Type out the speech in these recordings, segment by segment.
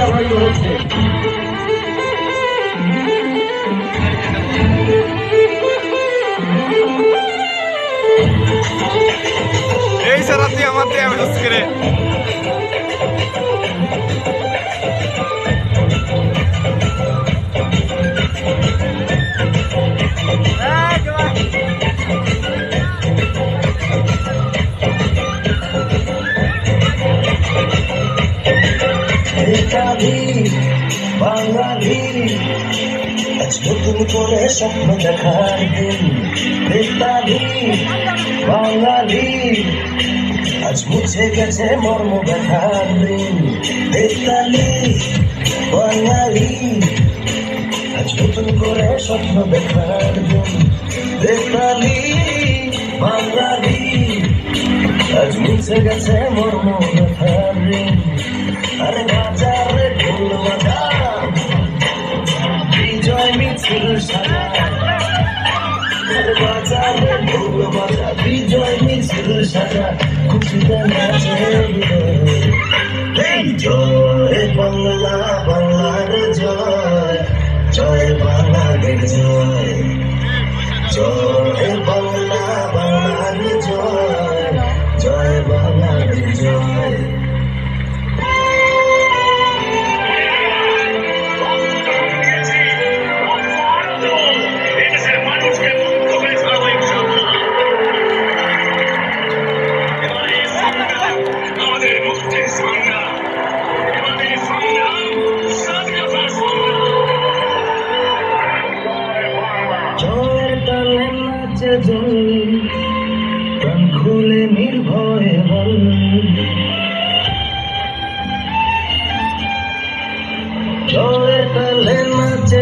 ভাগাভাগি হচ্ছে নেতালি বাঙালি আজ নতুন করে স্বপ্ন দেখার দিন নেতালি বাঙালি আজ মুছে গেছে মর্ম ব্যথার দিন নেতালি বাঙালি আজ নতুন করে স্বপ্ন দেখার বাঙালি ঢোল বাজা বিজয় মিছিল সাজা খুশিতে নাচে জয় বাংলা বাংলার জয়। জয় বাংলাদের জয়। জয় বাংলা বাংলার জয়। প্রাণ খুলে নির্ভয়ে বল জয়ের তালে নাচে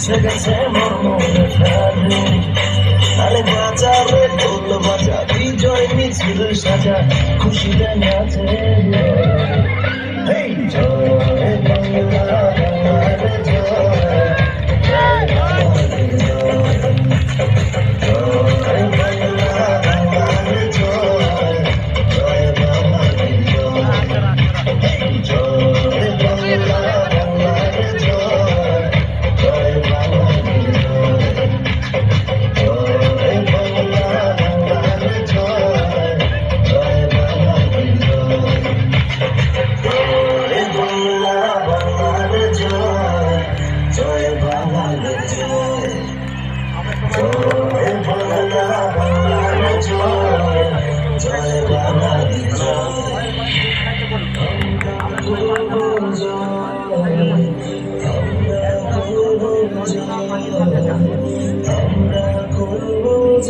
মুছে গেছে মনে দেখালি আরে বাজারে ঢোল বাজা বিজয় মিছিল সাজা খুশিতে নাচে করব